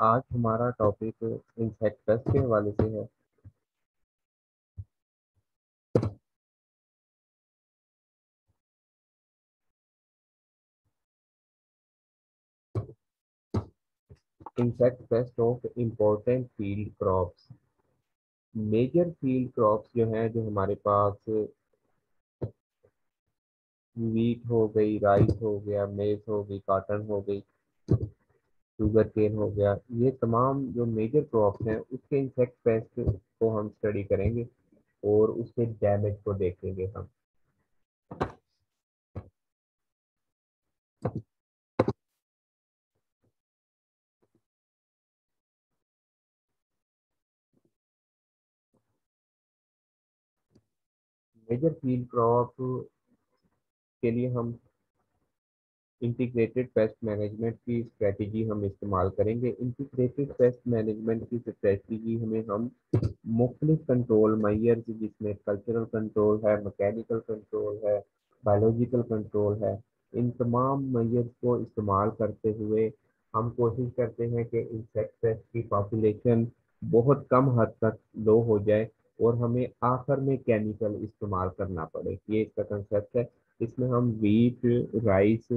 आज हमारा topic insect pest के हवाले से है। Insect pest of important field crops major field crops जो हैं, जो हमारे पास वीट हो गई राइस हो गया मेज हो गई काटन हो गई शुगर केन हो गया, ये तमाम जो मेजर क्रॉप्स हैं, उसके इंसेक्ट पेस्ट को हम स्टडी करेंगे और उसके डैमेज को देखेंगे हम। मेजर फ़ील्ड क्रॉप के लिए हम इंटीग्रेटेड पेस्ट मैनेजमेंट की स्ट्रेटजी हम इस्तेमाल करेंगे। इंटीग्रेटेड पेस्ट मैनेजमेंट की स्ट्रेटजी हमें हम मुख्तलिफ़ कंट्रोल मैयर्स जिसमें कल्चरल कंट्रोल है मैकेनिकल कंट्रोल है बायोलॉजिकल कंट्रोल है, इन तमाम मैयर्स को इस्तेमाल करते हुए हम कोशिश करते हैं कि इंसेक्ट पेस्ट की पॉपुलेशन बहुत कम हद तक लो हो जाए और हमें आखिर में केमिकल इस्तेमाल करना पड़े। ये इसका कंसेप्ट है। इसमें हम वीट राइस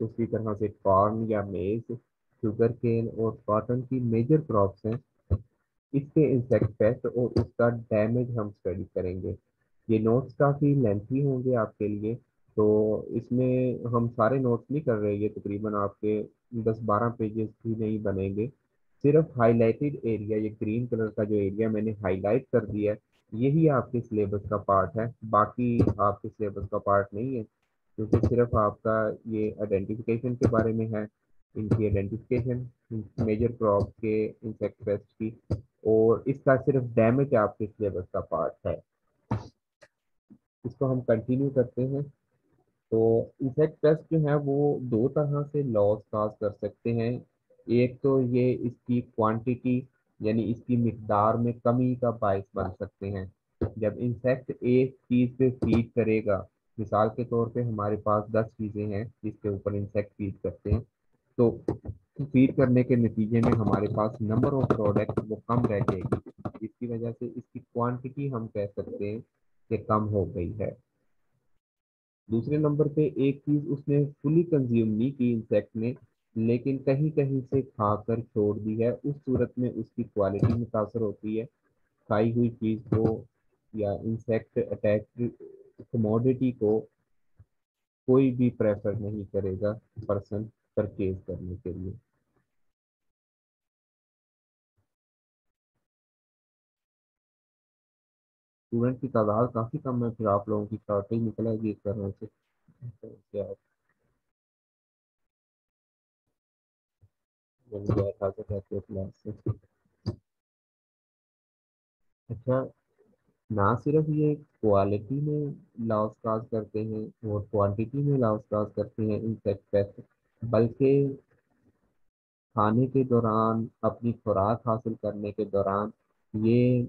उसी तरह से कॉर्न या मेज शुगर केन और कॉटन की मेजर क्रॉप्स हैं। इसके इंसेक्ट पेस्ट और उसका डैमेज हम स्टडी करेंगे। ये नोट्स काफ़ी लेंथी होंगे आपके लिए तो इसमें हम सारे नोट्स नहीं कर रहे, ये तकरीबन आपके दस बारह पेजेस भी नहीं बनेंगे। सिर्फ़ हाईलाइटेड एरिया ये ग्रीन कलर का जो एरिया मैंने हाईलाइट कर दिया है, यही आपके सिलेबस का पार्ट है। बाकी आपके सिलेबस का पार्ट नहीं है। क्योंकि सिर्फ़ आपका ये आइडेंटिफिकेशन के बारे में है, इनकी आइडेंटिफिकेशन मेजर क्रॉप के इंसेक्ट पेस्ट की, और इसका सिर्फ़ डैमेज आपके सिलेबस का पार्ट है। इसको हम कंटिन्यू करते हैं। तो इंसेक्ट पेस्ट जो है, वो दो तरह से लॉस काज कर सकते हैं। एक तो ये इसकी क्वांटिटी यानी इसकी मकदार में कमी का बायस बन सकते हैं। जब इंसेक्ट एक चीज़ पे फ़ीड करेगा मिसाल के तौर पे हमारे पास दस चीज़ें हैं जिसके ऊपर इंसेक्ट फ़ीड करते हैं। तो फ़ीड करने के नतीजे में हमारे पास नंबर ऑफ़ प्रोडक्ट वो कम रह जाएगी जिसकी वजह से इसकी क्वांटिटी हम कह सकते हैं कि कम हो गई है। दूसरे नंबर पे एक चीज़ उसने फुली कंज्यूम नहीं की इंसेक्ट ने, लेकिन कहीं कहीं से खाकर छोड़ दी है। उस सूरत में उसकी क्वालिटी मुतासर होती है। खाई हुई चीज़ को या इंसेक्ट अटैच कमोडिटी को कोई भी प्रेफर नहीं करेगा पर्सन परचेज करने के लिए। स्टूडेंट की तादाद काफ़ी कम है, फिर आप लोगों की शॉर्टेज निकल आएगी इस तरह से। अच्छा ना सिर्फ़ ये क्वालिटी में लॉस काज करते हैं और क्वांटिटी में लॉस काज करते हैं इंसेक्ट पेस्ट बल्कि खाने के दौरान, अपनी खुराक हासिल करने के दौरान ये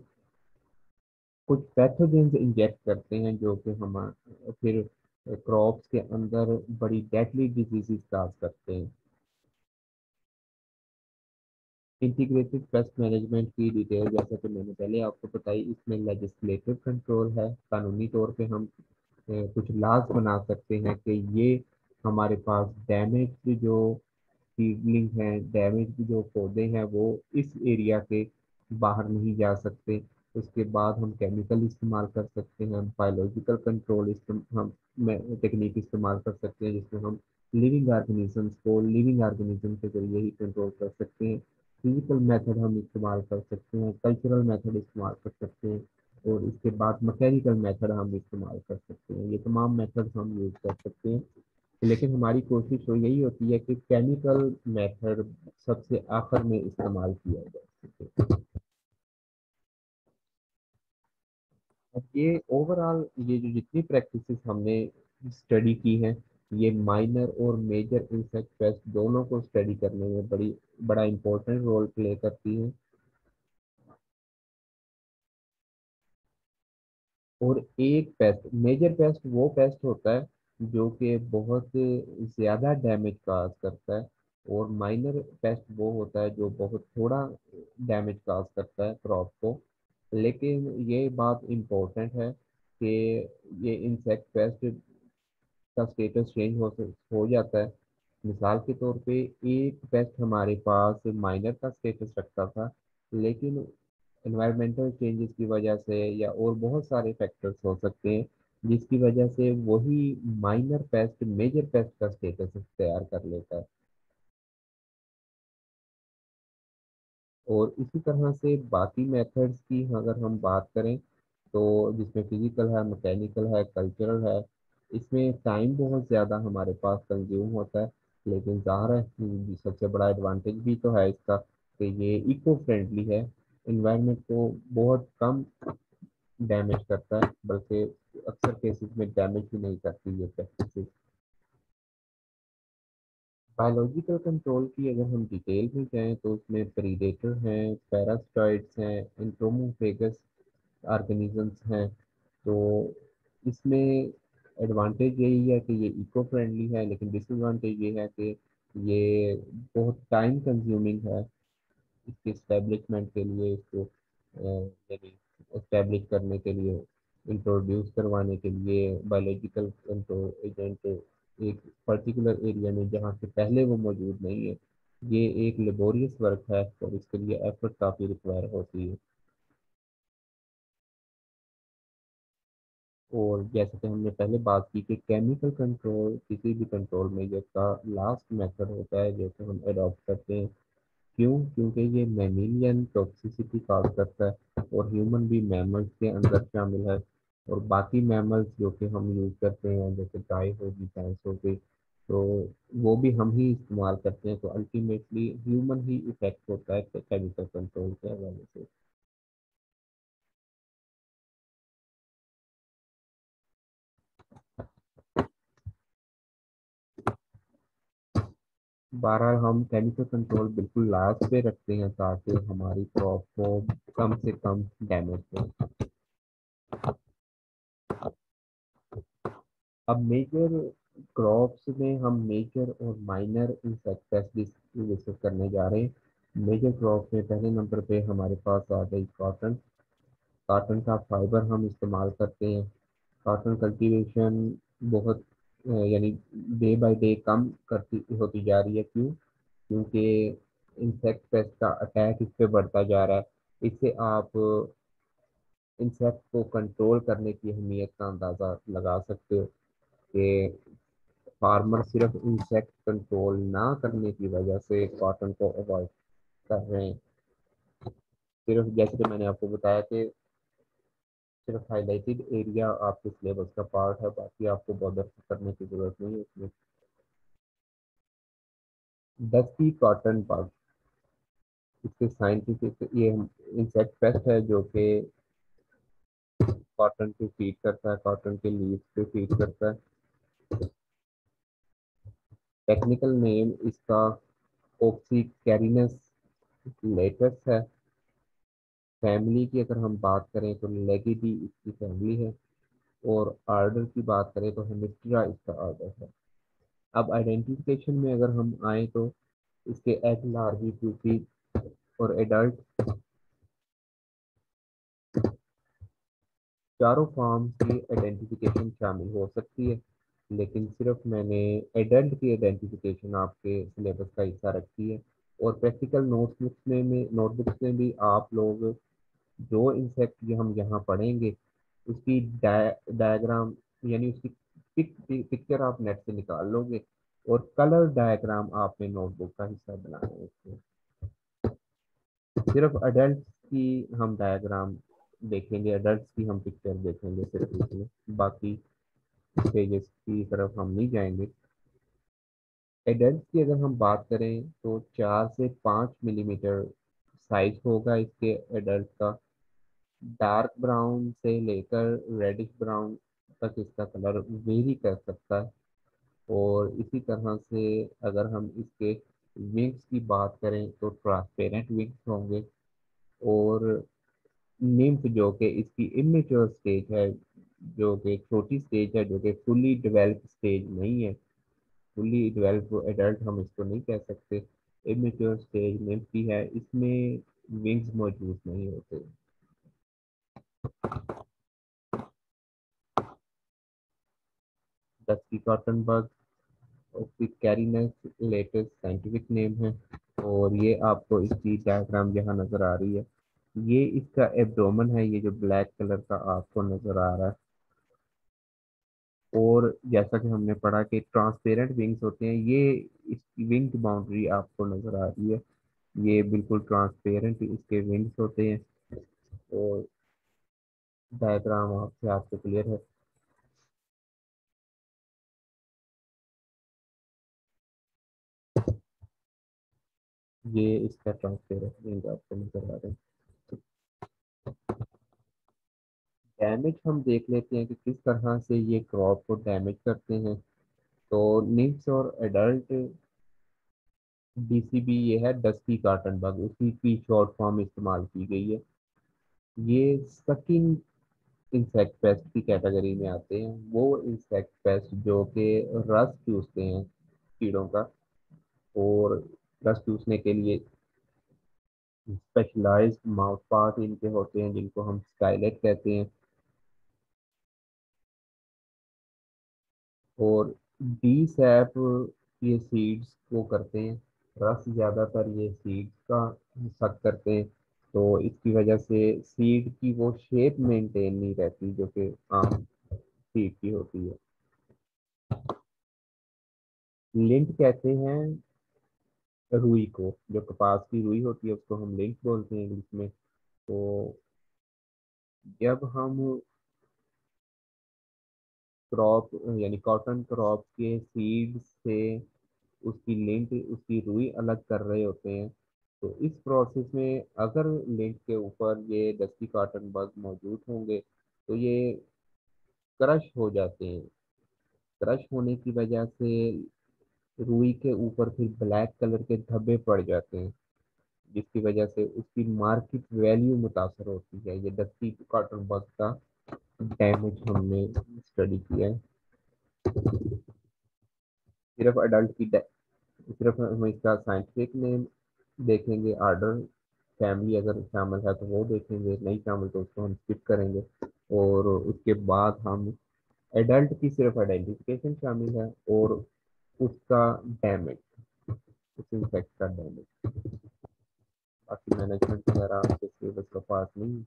कुछ पैथोजेंस इंजेक्ट करते हैं जो कि हम फिर क्रॉप्स के अंदर बड़ी डेडली डिज़ीज़ काज करते हैं। इंटीग्रेटेड पेस्ट मैनेजमेंट की डिटेल जैसा कि मैंने पहले आपको बताई, इसमें लेजिस्लेटिव कंट्रोल है। कानूनी तौर पे हम कुछ लाज बना सकते हैं कि ये हमारे पास डैमेज जो सीडलिंग है डैमेज जो पौधे हैं, वो इस एरिया के बाहर नहीं जा सकते। उसके बाद हम केमिकल इस्तेमाल कर सकते हैं बायोलॉजिकल कंट्रोल हम टेक्निक इस्तेमाल कर सकते हैं, जिसमें हम लिविंग ऑर्गेनिजम्स को लिविंग ऑर्गेनिज्म के ज़रिए ही कंट्रोल कर सकते हैं। फ़िज़िकल मेथड हम इस्तेमाल कर सकते हैं कल्चरल मेथड इस्तेमाल कर सकते हैं, और इसके बाद मैकेनिकल मेथड हम इस्तेमाल कर सकते हैं। ये तमाम मेथड हम यूज़ कर सकते हैं। लेकिन हमारी कोशिश तो यही होती है कि केमिकल मेथड सबसे आखिर में इस्तेमाल किया जा सके। ये ओवरऑल ये जो जितनी प्रैक्टिसेस हमने स्टडी की हैं ये माइनर और मेजर इंसेक्ट पेस्ट दोनों को स्टडी करने में बड़ी, बड़ा इम्पोर्टेंट रोल प्ले करती है। और एक पेस्ट मेजर पेस्ट वो पेस्ट होता है जो कि बहुत ज़्यादा डैमेज काज करता है और माइनर पेस्ट वो होता है जो बहुत थोड़ा डैमेज काज करता है क्रॉप को। लेकिन ये बात इम्पोर्टेंट है कि ये इंसेक्ट पेस्ट का स्टेटस चेंज हो हो जाता है। मिसाल के तौर पे, एक पेस्ट हमारे पास माइनर का स्टेटस रखता था, लेकिन इन्वायरमेंटल चेंजेस की वजह से या और बहुत सारे फैक्टर्स हो सकते हैं, जिसकी वजह से वही माइनर पेस्ट मेजर पेस्ट का स्टेटस तैयार कर लेता है। और इसी तरह से बाकी मेथड्स की अगर हम बात करें तो जिसमें फ़िज़िकल है मैकेनिकल है कल्चरल है इसमें टाइम बहुत ज़्यादा हमारे पास कंज्यूम होता है, लेकिन ज़ाहिर है सबसे बड़ा एडवांटेज भी तो है इसका कि ये इको फ्रेंडली है। इन्वायरमेंट को बहुत कम डैमेज करता है, बल्कि अक्सर केसेस में डैमेज भी नहीं करती ये प्रैक्टिस बायोलॉजिकल कंट्रोल की अगर हम डिटेल में जाएँ तो उसमें प्रीडेटर हैं पैरास्टाइड्स हैं इंट्रोमोफेगस ऑर्गेनिजम्स हैं। तो इसमें एडवांटेज यही है कि ये इको फ्रेंडली है, लेकिन डिसएडवांटेज ये है कि ये बहुत टाइम कंज्यूमिंग है इसके इस्टेब्लिशमेंट के लिए, इसको इस्टेब्लिश करने के लिए इंट्रोड्यूस करवाने के लिए बायोलॉजिकल कंट्रोल एजेंट एक पर्टिकुलर एरिया में जहाँ से पहले वो मौजूद नहीं है। ये एक लेबोरियस वर्क है और इसके लिए एफर्ट काफ़ी रिक्वायर होती है। और जैसे कि हमने पहले बात की कि केमिकल कंट्रोल किसी भी कंट्रोल मेजर का लास्ट मेथड होता है जैसे हम अडॉप्ट करते हैं। क्यों? क्योंकि ये मेमिलियन टॉक्सिसिटी काज करता है और ह्यूमन भी मैमल्स के अंदर शामिल है। और बाकी मैमल्स जो कि हम यूज़ करते हैं, जैसे गाय होगी, भैंस हो गई तो वो भी हम ही इस्तेमाल करते हैं। तो अल्टीमेटली ह्यूमन ही इफ़ेक्ट होता है केमिकल कंट्रोल के हवाले से। बहरहाल हम केमिकल कंट्रोल बिल्कुल लास्ट पे रखते हैं ताकि हमारी क्रॉप को कम से कम डैमेज हो। अब मेजर क्रॉप्स में हम मेजर और माइनर इंसेक्ट डिस्कस करने जा रहे हैं। मेजर क्रॉप में पहले नंबर पे हमारे पास आ गई कॉटन कॉटन का फाइबर हम इस्तेमाल करते हैं। कॉटन कल्टीवेशन बहुत यानी डे बाय डे कम करती होती जा रही है। क्यों? क्योंकि इंसेक्ट पेस्ट का अटैक इस पर बढ़ता जा रहा है। इससे आप इंसेक्ट को कंट्रोल करने की अहमियत का अंदाज़ा लगा सकते हो कि फार्मर सिर्फ़ इंसेक्ट कंट्रोल ना करने की वजह से कॉटन को अवॉइड कर रहे हैं। सिर्फ़ जैसे मैंने आपको बताया कि सिर्फ़ हाईलाइटेड एरिया आपके सिलेबस का पार्ट है, बाकी आपको बॉर्डर करने की ज़रूरत नहीं है उसमें। डस्टी कॉटन बग इसके साइंटिफिक ये इंसेक्ट पेस्ट है जो कि कॉटन पे फ़ीड करता है कॉटन के लीव पे फ़ीड करता है। टेक्निकल नेम इसका ओक्सीकैरिनस लेटस है। फैमिली की अगर हम बात करें तो लेगिडी इसकी फैमिली है और आर्डर की बात करें तो हेमिस्ट्रा इसका आर्डर है। अब आइडेंटिफिकेशन में अगर हम आए तो इसके एग लार्वी प्यूपी और एडल्ट चारों फॉर्म की आइडेंटिफिकेशन शामिल हो सकती है लेकिन सिर्फ़ मैंने एडल्ट की आइडेंटिफिकेशन आपके सिलेबस का हिस्सा रखी है और प्रैक्टिकल नोटबुक्स में, में नोटबुक्स में भी आप लोग जो इंसेक्ट हम यहाँ पढ़ेंगे उसकी डायग्राम यानी उसकी पिक, पिक्चर आप नेट से निकाल लोगे और कलर डायग्राम आपने नोटबुक का हिस्सा बनाना है। सिर्फ़ अडल्ट की हम डायग्राम देखेंगे अडल्ट की हम पिक्चर देखेंगे सिर्फ़ इसमें बाकी पेजेस की तरफ़ हम नहीं जाएँगे। एडल्ट की अगर हम बात करें तो चार से पाँच मिलीमीटर साइज़ होगा इसके एडल्ट का। डार्क ब्राउन से लेकर रेडिश ब्राउन तक इसका कलर वेरी कर सकता है। और इसी तरह से अगर हम इसके विंग्स की बात करें तो ट्रांसपेरेंट विंग्स होंगे और निम्फ जो कि इसकी इमेच्योर स्टेज है, जो कि छोटी स्टेज है, जो कि फुली डेवलप स्टेज नहीं है। फुली डेवलप एडल्ट हम इसको नहीं कह सकते। इमेच्योर स्टेज में की है, इसमें विंग्स मौजूद नहीं होते। डस्की कॉटन बग कैरिनस लेटेस्ट साइंटिफिक नेम है, और ये आपको इसकी डायग्राम यहाँ नज़र आ रही है। ये इसका एब्डोमन है, ये जो ब्लैक कलर का आपको नज़र आ रहा है। और जैसा कि हमने पढ़ा कि ट्रांसपेरेंट विंग्स होते हैं, ये इसकी विंग बाउंड्री आपको नज़र आ रही है। ये बिल्कुल ट्रांसपेरेंट इसके विंग्स होते हैं, और डायग्राम आपसे आपको क्लियर है। ये इसका ट्रांसपेरेंट आपको नज़र आ रहा है। डैमेज हम देख लेते हैं कि किस तरह से ये क्रॉप को डैमेज करते हैं। तो निम्स और एडल्ट डीसीबी ये है डस्टी कार्टन बग उसी की शॉर्ट फॉर्म इस्तेमाल की गई है। ये सकिंग इंसेक्ट पेस्ट की कैटेगरी में आते हैं, वो इंसेक्ट पेस्ट जो कि रस चूसते हैं कीड़ों का और रस चूसने के लिए स्पेशलाइज्ड माउथ पार्ट इनके होते हैं, जिनको हम स्काइलेट कहते हैं। और डी सैप ये सीड्स को करते हैं रस ज़्यादातर ये सीड्स का सक करते हैं। तो इसकी वजह से सीड की वो शेप मेंटेन नहीं रहती जो कि आम सीड की होती है। लिंट कहते हैं रुई को, जो कपास की रुई होती है उसको हम लिंट बोलते हैं इंग्लिश में तो जब हम क्रॉप यानी कॉटन क्रॉप के सीड से उसकी लिंट उसकी रुई अलग कर रहे होते हैं तो इस प्रोसेस में अगर लिंक के ऊपर ये डस्टी कॉटन बग मौजूद होंगे तो ये क्रश हो जाते हैं। क्रश होने की वजह से रुई के ऊपर फिर ब्लैक कलर के धब्बे पड़ जाते हैं, जिसकी वजह से उसकी मार्केट वैल्यू मुतासर होती है। ये डस्टी कॉटन बग का डैमेज हमने स्टडी किया है। सिर्फ़ अडल्ट की सिर्फ़ हम इसका साइंटिफिक नेम देखेंगे आर्डर फैमिली अगर शामिल है तो वो देखेंगे, नहीं शामिल तो उसको हम स्किप करेंगे। और उसके बाद हम एडल्ट की सिर्फ़ आइडेंटिफिकेशन शामिल है और उसका डैमेज उस इंसेक्ट का डैमेज बाकी मैनेजमेंट वगैरह आपके सिलेबस का पार्ट नहीं।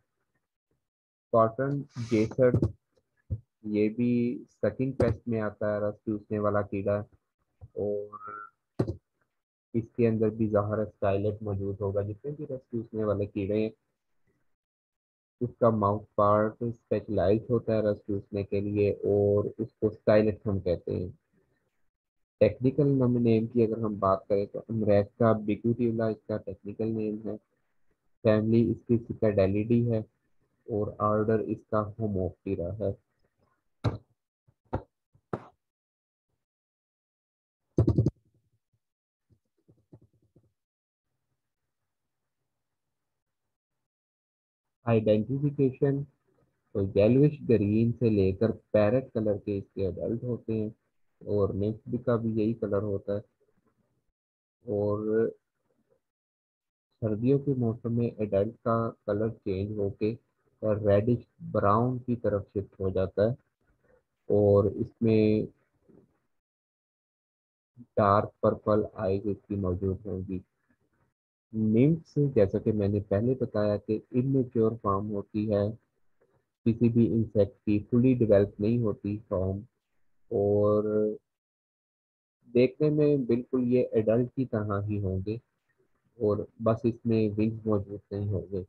कॉटन जेसर ये भी सकिंग पेस्ट में आता है, रस चूसने वाला कीड़ा। और इसके अंदर भी जहर स्टाइलेट मौजूद होगा, जितने भी रस चूसने वाले कीड़े हैं। उसका माउथ पार्ट स्पेशलाइज होता है रस चूसने के लिए और उसको स्टाइलेट हम कहते हैं। टेक्निकल नेम की अगर हम बात करें तो अमरेका बिक्यूटिवला इसका टेक्निकल नेम है। फैमिली इसकी सिकाडेलिडी है और आर्डर इसका होमोप्टीरा है। आइडेंटिफिकेशन तो येलोइश ग्रीन से लेकर पैरेट कलर के इसके अडल्ट होते हैं, और नेक्स्ट का भी यही कलर होता है। और सर्दियों के मौसम में एडल्ट का कलर चेंज होके रेडिश ब्राउन की तरफ़ शिफ्ट हो जाता है। और इसमें डार्क पर्पल आईज इसकी मौजूद होगी। निम्स जैसा कि मैंने पहले बताया कि इमेच्योर फॉर्म होती है, किसी भी इंसेक्ट की फुली डेवलप नहीं होती फॉर्म और देखने में बिल्कुल ये एडल्ट की तरह ही होंगे, और बस इसमें विंग्स मौजूद नहीं होंगे।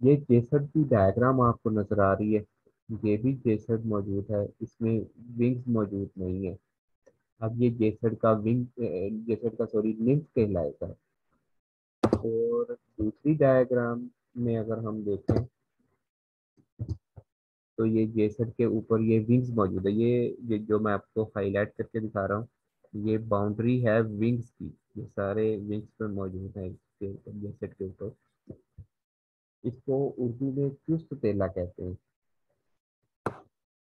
ये जेसड की डायग्राम आपको नज़र आ रही है। ये भी जेसड मौजूद है इसमें विंग्स मौजूद नहीं है। अब ये जेसड का विंग जेसड का सॉरी लिंक कहलाएगा। और दूसरी डायग्राम में अगर हम देखें तो ये जेसड के ऊपर ये विंग्स मौजूद है। ये, ये जो मैं आपको हाईलाइट करके दिखा रहा हूँ ये बाउंड्री है विंग्स की। ये सारे विंग्स पे मौजूद है जेसड के ऊपर। इसको उर्दू में चुस्त तेला कहते हैं।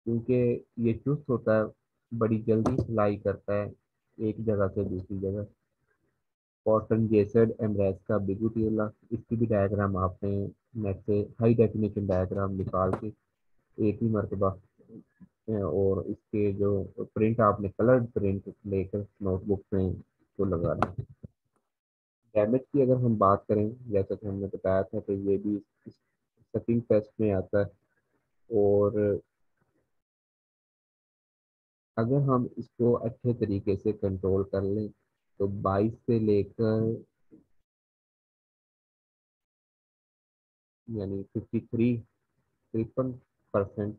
क्योंकि ये चुस्त होता है, बड़ी जल्दी सिलाई करता है, एक जगह से दूसरी जगह। कॉटन जेसड, एमरेस का बिगुटियोला इसकी भी डायग्राम आपने नेट से हाई डेफिनेशन डायग्राम निकाल के एक ही मरतबा, और इसके जो प्रिंट आपने कलर्ड प्रिंट लेकर नोटबुक में लगा लगाना डैमेज की अगर हम बात करें, जैसा कि हमने बताया था कि ये भी सकिंग टेस्ट में आता है, और अगर हम इसको अच्छे तरीके से कंट्रोल कर लें तो 22 से लेकर यानी 53 तिरपन परसेंट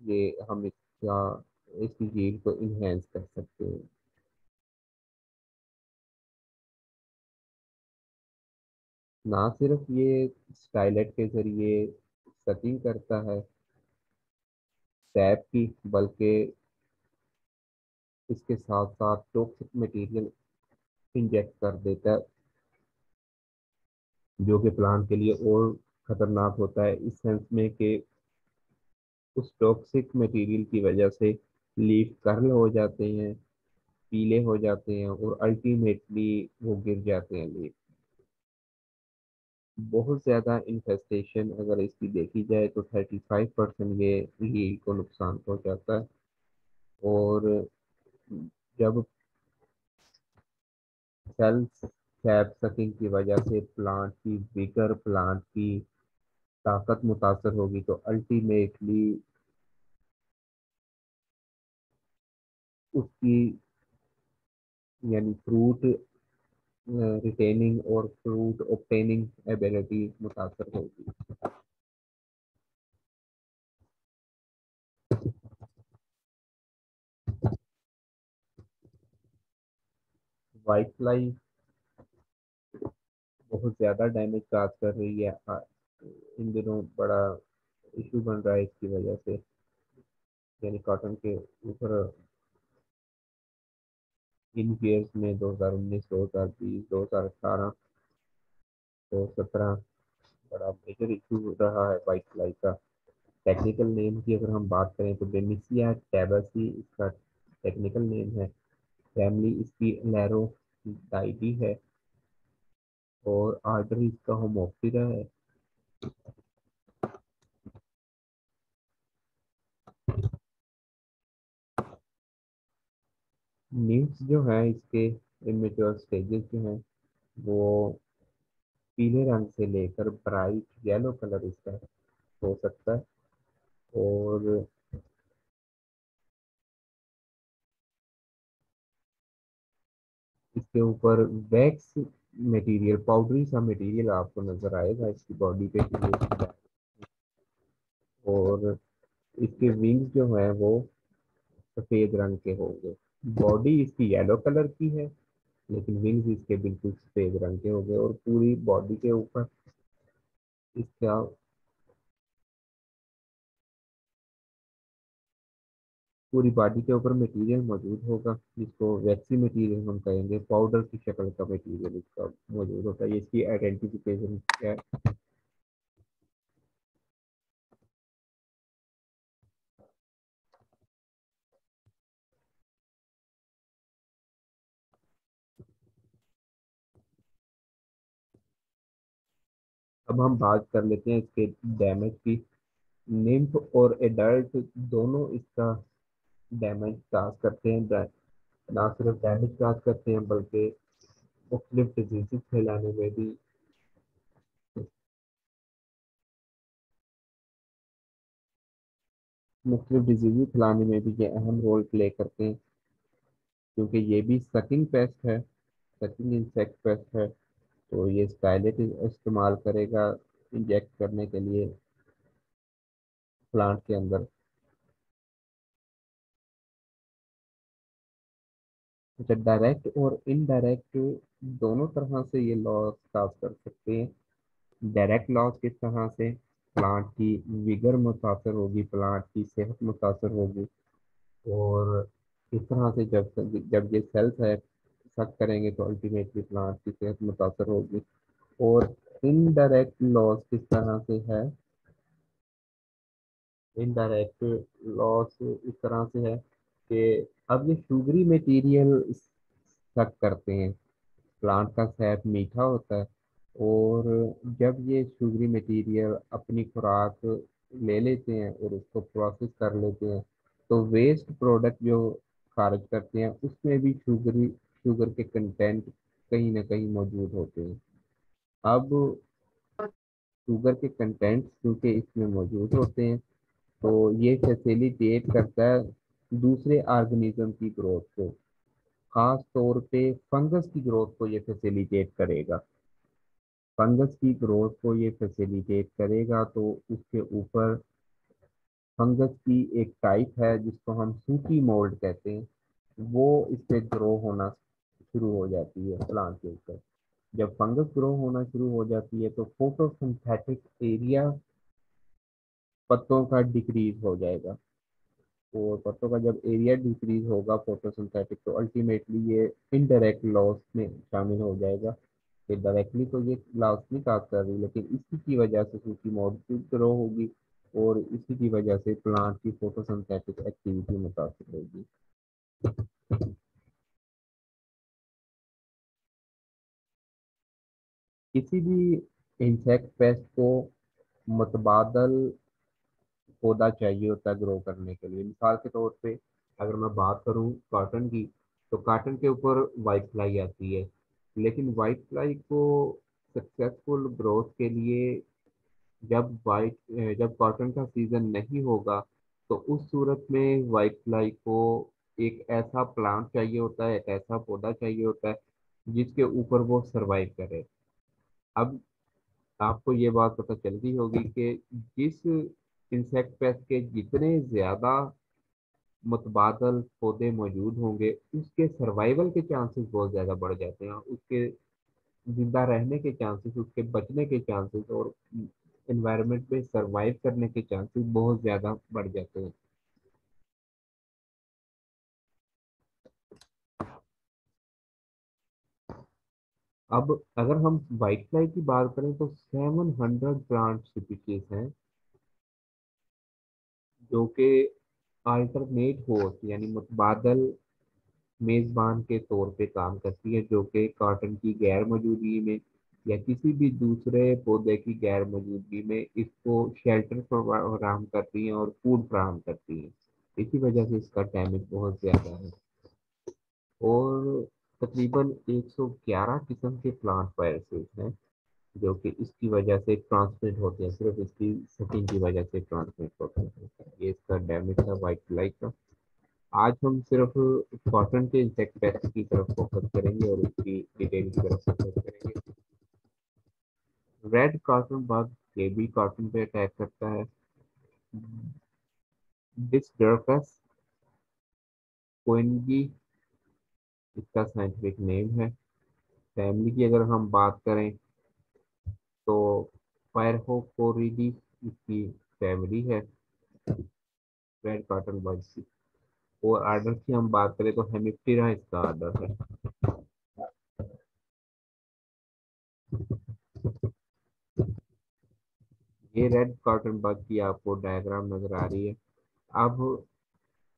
ये हम इसका, इसकी यील्ड को इन्हेंस कर सकते हैं। ना सिर्फ़ ये स्टाइलेट के ज़रिए सकिंग करता है टैप की, बल्कि इसके साथ साथ टॉक्सिक मटेरियल इंजेक्ट कर देता है, जो कि प्लांट के लिए और खतरनाक होता है। इस सेंस में कि उस टॉक्सिक मटेरियल की वजह से लीफ कर्ल हो जाते हैं, पीले हो जाते हैं और अल्टीमेटली वो गिर जाते हैं लीफ बहुत ज़्यादा इन्फेस्टेशन अगर इसकी देखी जाए तो 35 परसेंट ये हील को नुकसान पहुंचाता है। और जब सेल्स कैप सकिंग की वजह से प्लांट की विगर प्लांट की ताकत मुतासर होगी तो अल्टीमेटली उसकी, यानी फ्रूट रिटेनिंग और फ्रूट ऑप्टेनिंग एबिलिटी मुतासर होगी। वाइट फ्लाई बहुत ज़्यादा डैमेज काज कर रही है। इन दिनों बड़ा इशू बन रहा है इसकी वजह से। यानी कॉटन के ऊपर इन ईयर्स में 2019, 2020, 2018 तो सत्रह बड़ा मेजर इशू रहा है वाइट फ्लाई का। टेक्निकल नेम की अगर हम बात करें तो बेमिसिया टैबसी इसका टेक्निकल नेम है। फैमिली इसकी लैरो है और आर्डर इसका होमोप्सिरा है। नीड्स जो है, इसके इमेच्योर स्टेजेस जो हैं, वो पीले रंग से लेकर ब्राइट येलो कलर इसका हो सकता है। और इसके ऊपर वैक्स मटेरियल पाउडरी सा मटेरियल आपको नज़र आएगा इसकी बॉडी पे और इसके विंग्स जो है, वो सफ़ेद रंग के होंगे। बॉडी इसकी येलो कलर की है, लेकिन विंग्स इसके बिल्कुल सफ़ेद रंग के होंगे और पूरी बॉडी के ऊपर इसका पूरी बॉडी के ऊपर मटेरियल मौजूद होगा, जिसको वैक्सी मटेरियल हम कहेंगे पाउडर की शक्ल का मटेरियल इसका मौजूद होता है इसकी आइडेंटिफिकेशन है। अब हम बात कर लेते हैं इसके डैमेज की। निम्फ और एडल्ट दोनों इसका डैमेज काज करते हैं। ना सिर्फ़ डैमेज काज करते हैं, बल्कि मुख्तलिफ़ डिज़ीज़ फैलाने में भी। मुख्तलिफ़ डिज़ीज़ फैलाने में भी ये अहम रोल प्ले करते हैं, क्योंकि ये भी सकिंग पेस्ट है सकिंग इंसेक्ट पेस्ट है। तो ये स्टाइलेट इस्तेमाल करेगा इंजेक्ट करने के लिए प्लांट के अंदर। अच्छा डायरेक्ट और इनडायरेक्ट दोनों तरह से ये लॉस काज कर सकते हैं। डायरेक्ट लॉस किस तरह से? प्लांट की विगर मुतासर होगी प्लांट की सेहत मुतासर होगी। और इस तरह से जब जब ये सेल्स है सक करेंगे तो अल्टीमेटली प्लांट की सेहत मुतासर होगी। और इनडायरेक्ट लॉस किस तरह से है? इनडायरेक्ट लॉस इस तरह से है कि अब ये शुगरी मटेरियल सक करते हैं। प्लांट का सैप मीठा होता है और जब ये शुगरी मटेरियल अपनी खुराक ले लेते हैं और उसको प्रोसेस कर लेते हैं तो वेस्ट प्रोडक्ट जो खारिज करते हैं, उसमें भी शुगरी शुगर के कंटेंट कहीं ना कहीं मौजूद होते हैं। अब शुगर के कंटेंट क्योंकि इसमें मौजूद होते हैं तो ये फैसिलिटेट करता है दूसरे ऑर्गेनिज्म की ग्रोथ को। खास तौर पे फंगस की ग्रोथ को ये फैसिलिटेट करेगा। फंगस की ग्रोथ को ये फैसिलिटेट करेगा तो उसके ऊपर फंगस की एक टाइप है जिसको हम सूखी मोल्ड कहते हैं। वो इससे ग्रो होना शुरू हो जाती है प्लांट के ऊपर। जब फंगस ग्रो होना शुरू हो जाती है तो फोटोसिंथेटिक एरिया पत्तों का डिक्रीज हो जाएगा। और पत्तों का जब एरिया डिक्रीज होगा फोटोसिंथेटिक तो अल्टीमेटली ये इनडायरेक्ट लॉस में शामिल हो जाएगा। कि डायरेक्टली तो ये लॉस नहीं काज कर रही, लेकिन इसी की वजह से सूची मॉडल ग्रो होगी और इसी की वजह से प्लांट की फोटोसिंथेटिक एक्टिविटी मुतासर होगी। किसी भी इंसेक्ट पेस्ट को मुतबादल पौधा चाहिए होता है ग्रो करने के लिए। मिसाल के तौर पे अगर मैं बात करूँ कॉटन की तो कॉटन के ऊपर वाइट फ्लाई आती है। लेकिन वाइट फ्लाई को सक्सेसफुल ग्रोथ के लिए जब वाइट जब कॉटन का सीज़न नहीं होगा तो उस सूरत में वाइट फ्लाई को एक ऐसा प्लांट चाहिए होता है, एक ऐसा पौधा चाहिए होता है, जिसके ऊपर वो सरवाइव करे। अब आपको ये बात पता चलती होगी कि जिस इंसेक्ट पेस्ट के जितने ज़्यादा मुतबादल पौधे मौजूद होंगे, उसके सर्वाइवल के चांसेस बहुत ज़्यादा बढ़ जाते हैं, उसके ज़िंदा रहने के चांसेस उसके बचने के चांसेस और इन्वायरमेंट में सर्वाइव करने के चांसेस बहुत ज़्यादा बढ़ जाते हैं। अब अगर हम वाइट फ्लाई की बात करें तो 700 प्लांट स्पीशीज हैं, जो कि अल्टरनेट होस्ट यानी मुतबादल मेज़बान के तौर पे काम करती है, जो कि कॉटन की गैर मौजूदगी में या किसी भी दूसरे पौधे की गैर मौजूदगी में इसको शेल्टर फराहम करती हैं और फ़ूड फराहम करती हैं। इसी वजह से इसका डैमेज बहुत ज़्यादा है। और तकरीबन 111 किस्म के प्लांट वायरसेस हैं, जो कि इसकी वजह से ट्रांसमिट होते हैं, सिर्फ़ इसकी सेटिंग की वजह से ट्रांसमिट होते हैं। ये इसका डैमेज है वाइट फ्लाई का। आज हम सिर्फ़ कॉटन के इंसेक्ट पेस्ट की तरफ़ फोकस करेंगे और उसकी डिटेल की तरफ़ फोकस करेंगे। रेड कॉटन बग भी कॉटन पे अटैक करता है। डिस्डर्कस कोइनगी इसका साइंटिफिक नेम है। फैमिली की अगर हम बात करें तो फायरहोकोरिडी इसकी फैमिली है। रेड कॉटन की और आर्डर की हम बात करें तो हेमिप्टेरा इसका आर्डर है। ये रेड कॉटन बग की आपको डायग्राम नज़र आ रही है। अब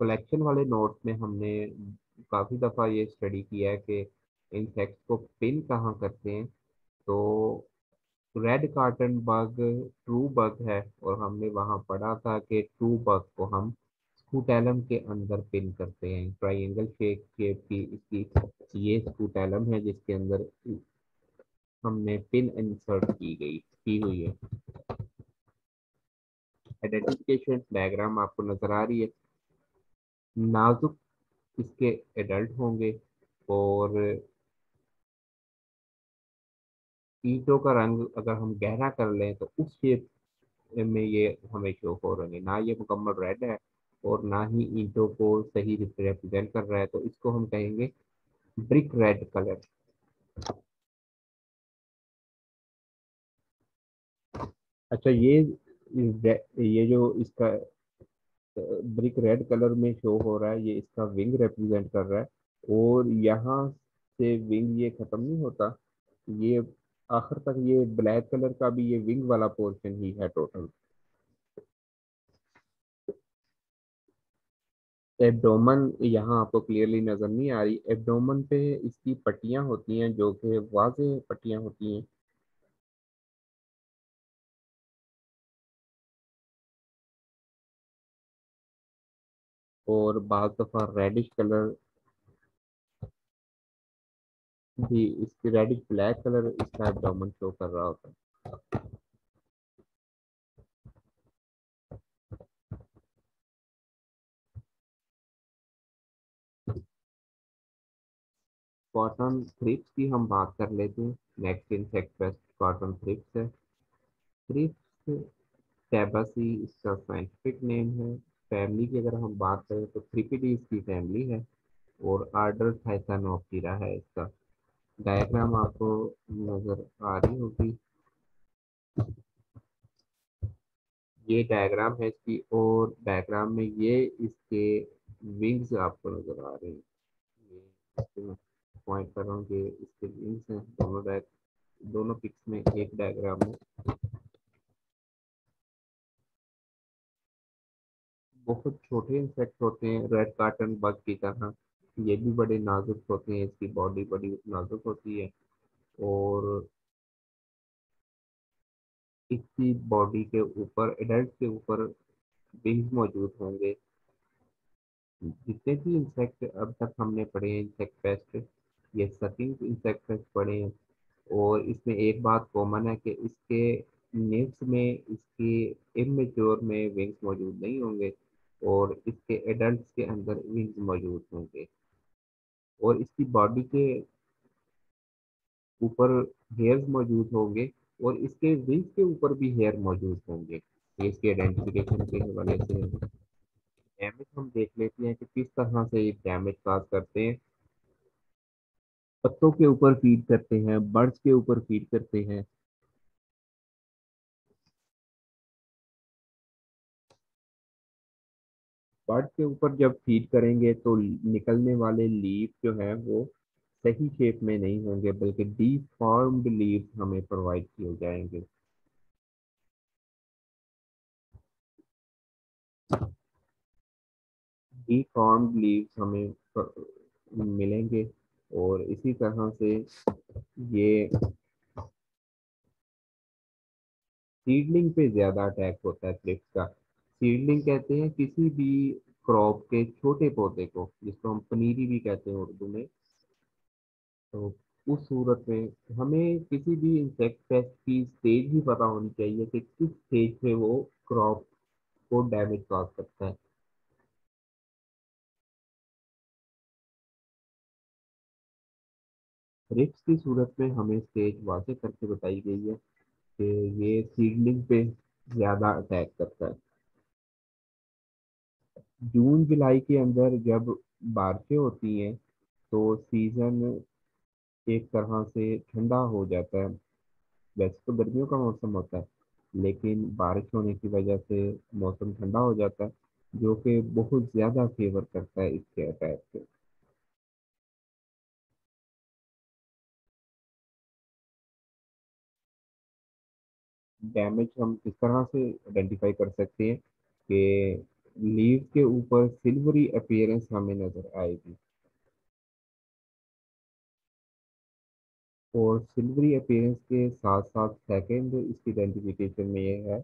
कलेक्शन वाले नोट्स में हमने काफ़ी दफ़ा ये स्टडी किया है कि इंसेक्ट्स को पिन कहाँ करते हैं। तो red cotton bug true bug है और हमने वहाँ पढ़ा था कि ट्रू बग को हम स्कूटेलम के अंदर पिन करते हैं। ट्राइंगल शेप शेप की इसकी ये स्कूटेलम है जिसके अंदर हमने पिन इंसर्ट की गई, की हुई है। आइडेंटिफिकेशन डायग्राम आपको नज़र आ रही है। नाजुक इसके एडल्ट होंगे और ईंटों का रंग अगर हम गहरा कर लें तो उस शेप में ये हमें शो हो रहे हैं। ना ये मुकम्मल रेड है और ना ही ईंटों को सही रिप्रेजेंट कर रहा है तो इसको हम कहेंगे ब्रिक रेड कलर अच्छा ये ये जो इसका ब्रिक रेड कलर में शो हो रहा है, ये इसका विंग रिप्रेजेंट कर रहा है, और यहाँ से विंग ये ख़त्म नहीं होता, ये आखिर तक ये ब्लैक कलर का भी ये विंग वाला पोर्शन ही है टोटल। एब्डोमन, यहाँ आपको क्लियरली नज़र नहीं आ रही, एब्डोमन पे इसकी पट्टियाँ होती हैं, जो कि वाजे पट्टियाँ होती हैं और बाज दफ़ा रेडिश कलर भी इसकी रेडिश ब्लैक कलर इसका एब्डोमन शो कर रहा होता है। कॉटन थ्रिप्स की हम बात कर लेते हैं। Next insect pest cotton thrips है। थ्रिप्स टैबासी इसका साइंटिफिक नेम है। फैमिली की अगर हम बात करें तो थ्रिपिडी इसकी फैमिली है और आर्डर थाइसानोप्टीरा है इसका। डायग्राम आपको नज़र आ रही होगी। ये डायग्राम है इसकी और डायग्राम में ये इसके विंग्स आपको नज़र आ रहे हैं। पॉइंट कर रहा हूँ कि इसके विंग्स हैं। दोनों डाय दोनों पिक्स में एक डायग्राम में बहुत छोटे इंसेक्ट होते हैं रेड कार्टन बग की तरह। ये भी बड़े नाजुक होते हैं, इसकी बॉडी बड़ी नाजुक होती है। और इसकी बॉडी के ऊपर एडल्ट के ऊपर विंग्स मौजूद होंगे। जितने भी इंसेक्ट अब तक हमने पढ़े हैं इंसेक्ट पेस्ट ये सकिंग इंसेक्ट पेस्ट पढ़े हैं। और इसमें एक बात कॉमन है कि इसके निप्स में, इसकी इमेच्योर में विंग्स मौजूद नहीं होंगे। और इसके एडल्ट के अंदर विंग्स मौजूद होंगे। और इसकी बॉडी के ऊपर हेयर्स मौजूद होंगे और इसके विंग्स के ऊपर भी हेयर मौजूद होंगे। इसके आइडेंटिफिकेशन के हवाले से डैमेज हम देख लेते हैं कि किस तरह से ये डैमेज काज करते हैं। पत्तों के ऊपर फ़ीड करते हैं बर्ड्स के ऊपर फ़ीड करते हैं। बर्ड के ऊपर जब फ़ीड करेंगे तो निकलने वाले लीव जो है वो सही शेप में नहीं होंगे, बल्कि डीफॉर्म्ड लीव हमें प्रोवाइड किए जाएँगे। डीफॉर्म्ड लीव्स हमें मिलेंगे और इसी तरह से ये सीडलिंग पे ज़्यादा अटैक होता है थ्रिप्स का। सीडलिंग कहते हैं किसी भी क्रॉप के छोटे पौधे को, जिसको हम पनीरी भी कहते हैं उर्दू में। तो उस सूरत में हमें किसी भी इंसेक्ट पेस्ट की स्टेज भी पता होनी चाहिए कि किस स्टेज पे वो क्रॉप को डैमेज कॉज सकता है। रिप्स की सूरत में हमें स्टेज वाजे करके बताई गई है कि ये सीडलिंग पे ज़्यादा अटैक करता है। जून, जुलाई के अंदर जब बारिशें होती हैं तो सीज़न एक तरह से ठंडा हो जाता है। वैसे तो गर्मियों का मौसम होता है, लेकिन बारिश होने की वजह से मौसम ठंडा हो जाता है, जो कि बहुत ज़्यादा फेवर करता है इसके अटैक से डैमेज हम किस तरह से आइडेंटिफाई कर सकते हैं कि लीव के ऊपर सिल्वरी अपीयरेंस हमें नज़र आएगी। और सिल्वरी अपीयरेंस के साथ साथ सेकेंड इसकी आइडेंटिफिकेशन में ये है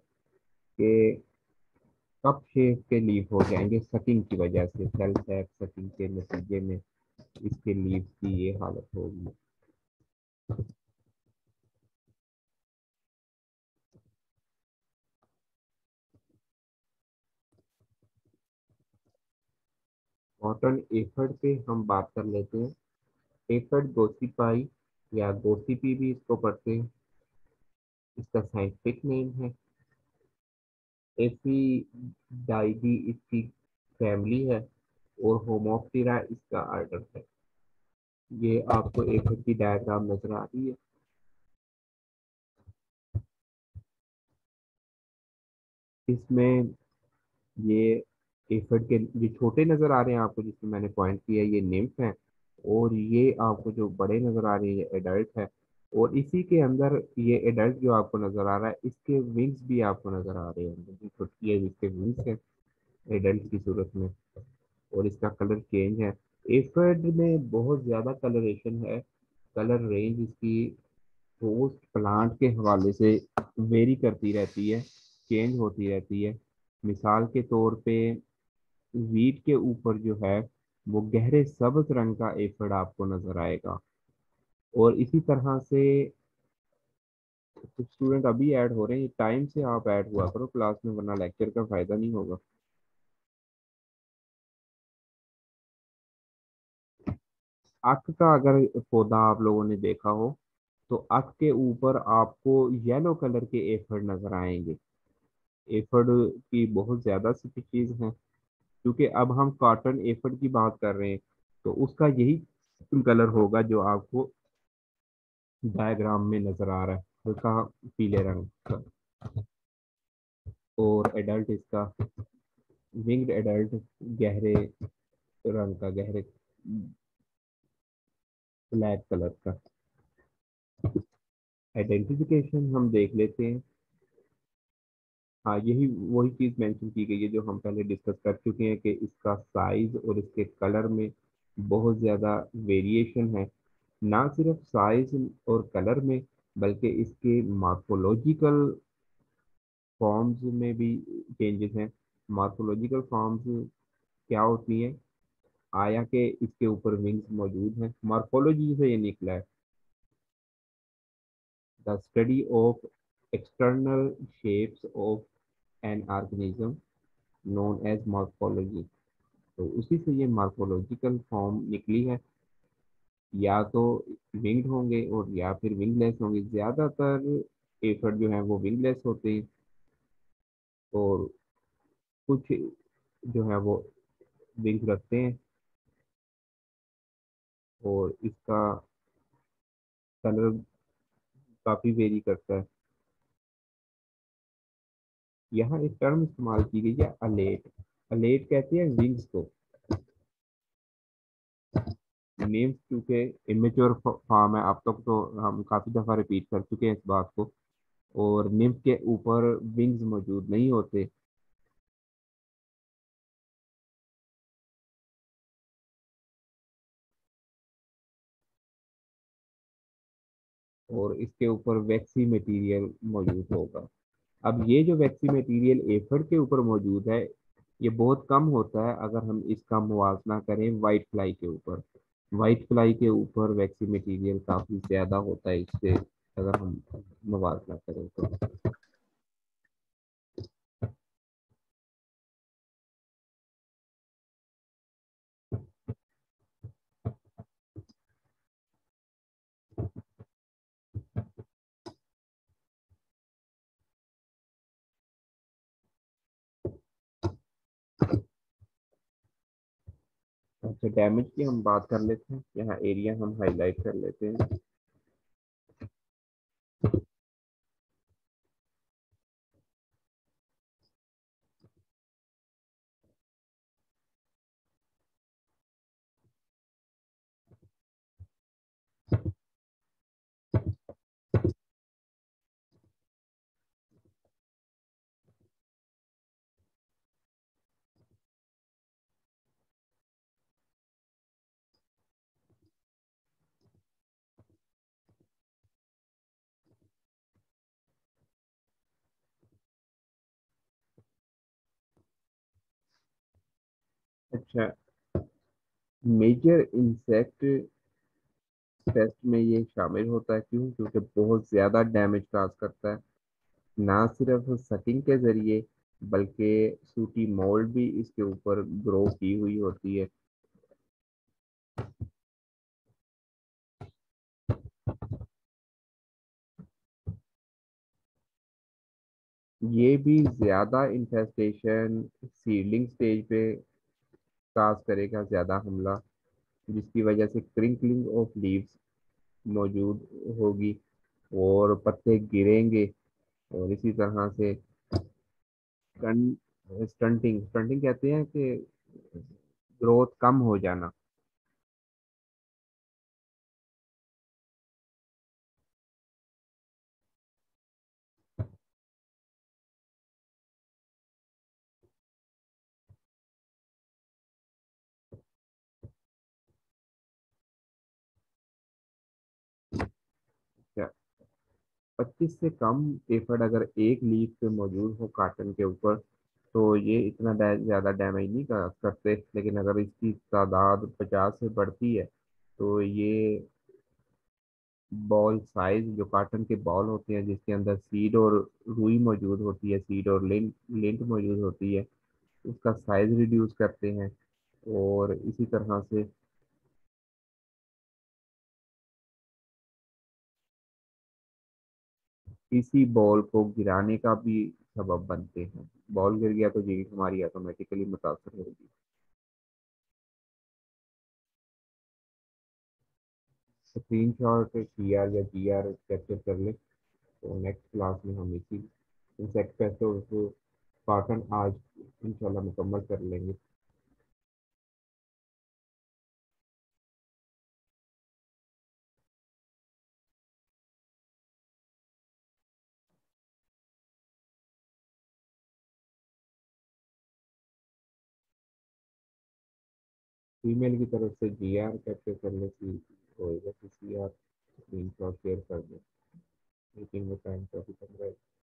कि कप शेप के लीव हो जाएँगे सकिंग की वजह से सेल टैप सकिंग के नतीजे में इसके लीव की ये हालत होगी। कॉटन एफर्ड पे हम बात कर लेते हैं। एफर्ड गोसीपाई या गोसीपी भी इसको पढ़ते हैं। इसका साइंटिफिक नेम है। एफीडाइडी इसकी फैमिली है और होमोप्टेरा इसका आर्डर है। ये आपको एफर्ड की डायग्राम नज़र आ रही है। इसमें ये एफर्ड के जो छोटे नज़र आ रहे हैं आपको, जिसमें मैंने पॉइंट किया ये निम्फ हैं, और ये आपको जो बड़े नज़र आ रहे हैं, ये एडल्ट है, और इसी के अंदर ये एडल्ट जो आपको नज़र आ रहा है, इसके विंग्स भी आपको नज़र आ रहे हैं, जो छुट्टी है इसके विंग्स हैं एडल्ट की सूरत में, और इसका कलर चेंज है। एफर्ड में बहुत ज़्यादा कलरेशन है कलर रेंज इसकी पोस्ट प्लांट के हवाले से वेरी करती रहती है चेंज होती रहती है। मिसाल के तौर पे वीट के ऊपर जो है, वो गहरे सब्ज रंग का एफर्ड आपको नज़र आएगा। और इसी तरह से कुछ स्टूडेंट अभी ऐड हो रहे हैं टाइम से आप ऐड हुआ करो, क्लास में वरना लेक्चर का फ़ायदा नहीं होगा। अक का अगर पौधा आप लोगों ने देखा हो तो अक के ऊपर आपको येलो कलर के एफर्ड नज़र आएँगे। एफर्ड की बहुत ज़्यादा स्पीशीज हैं। क्योंकि अब हम कॉटन एफर्ड की बात कर रहे हैं तो उसका यही कलर होगा जो आपको डायग्राम में नज़र आ रहा है, हल्का पीले रंग का। और एडल्ट इसका विंग्ड एडल्ट गहरे रंग का, गहरे ब्लैक कलर का। आइडेंटिफिकेशन हम देख लेते हैं। हाँ यही, वही चीज़ मेंशन की गई है जो हम पहले डिस्कस कर चुके हैं कि इसका साइज़ और इसके कलर में बहुत ज़्यादा वेरिएशन है। ना सिर्फ़ साइज़ और कलर में, बल्कि इसके मार्कोलॉजिकल फॉर्म्स में भी चेंजेस हैं। मार्कोलॉजिकल फॉर्म्स क्या होती हैं? आया के इसके ऊपर विंग्स मौजूद हैं। मार्कोलॉजी से ये निकला है। The study of external shapes of an organism known as morphology तो उसी से ये मार्कोलॉजिकल फॉर्म निकली है। या तो विंग्ड होंगे और या फिर विंगलेस होंगे। ज़्यादातर एफर्ट जो है वो विंगलेस होते हैं। और कुछ जो है वो विंग रखते हैं। और इसका कलर काफ़ी वेरी करता है। यहाँ एक टर्म इस्तेमाल की गई है अलेट अलेट कहते हैं विंग्स को। नेम्स क्योंकि इमेच्योर फॉर्म है, अब तक तो हम काफ़ी दफ़ा रिपीट कर चुके हैं इस बात को। और निम्फ के ऊपर विंग्स मौजूद नहीं होते। और इसके ऊपर वैक्सी मटेरियल मौजूद होगा। अब ये जो वैक्सी मटेरियल एफड के ऊपर मौजूद है, ये बहुत कम होता है अगर हम इसका मुवजना करें वाइट फ्लाई के ऊपर। वाइट फ्लाई के ऊपर वैक्सी मटेरियल काफ़ी ज़्यादा होता है, इससे अगर हम मुवजना करें तो। अच्छा डैमेज की हम बात कर लेते हैं। यहाँ एरिया हम हाईलाइट कर लेते हैं। अच्छा। मेजर इंसेक्ट पेस्ट में ये शामिल होता है क्यों? क्योंकि बहुत ज़्यादा डैमेज काज करता है। ना सिर्फ़ सकिंग के ज़रिए, बल्कि सूटी मोल्ड भी इसके ऊपर ग्रो की हुई होती है। ये भी ज़्यादा इन्फेस्टेशन सीडलिंग स्टेज पे काज करेगा ज़्यादा हमला, जिसकी वजह से क्रिंकलिंग ऑफ़ लीव्स मौजूद होगी और पत्ते गिरेंगे और इसी तरह से स्टंटिंग स्टंटिंग कहते हैं कि ग्रोथ कम हो जाना। पच्चीस से कम एफर्ट अगर एक लीफ पे मौजूद हो काटन के ऊपर तो ये इतना ज़्यादा डैमेज नहीं कर, करते। लेकिन अगर इसकी तादाद पचास से बढ़ती है तो ये बॉल साइज़ जो काटन के बॉल होते हैं, जिसके अंदर सीड और रुई मौजूद होती है सीड और लिंट लिंट मौजूद होती है, उसका साइज़ रिड्यूस करते हैं और इसी तरह से इसी बॉल को गिराने का भी सबब बनते हैं। बॉल गिर गया तो जीवित हमारी ऑटोमेटिकली मुतासर होगी। स्क्रीन शॉट टी आर या जी आर कैप्चर कर ले तो नेक्स्ट क्लास में हम इसी इंसेक्ट पेस्ट और पैटर्न आज इंशाल्लाह मुकम्मल कर लेंगे। फीमेल की तरफ़ से जी आर कैप्चर करने की होएगा किसी आप स्क्रीन शॉट शेयर कर दें। मीटिंग में टाइम काफ़ी कम रहेगा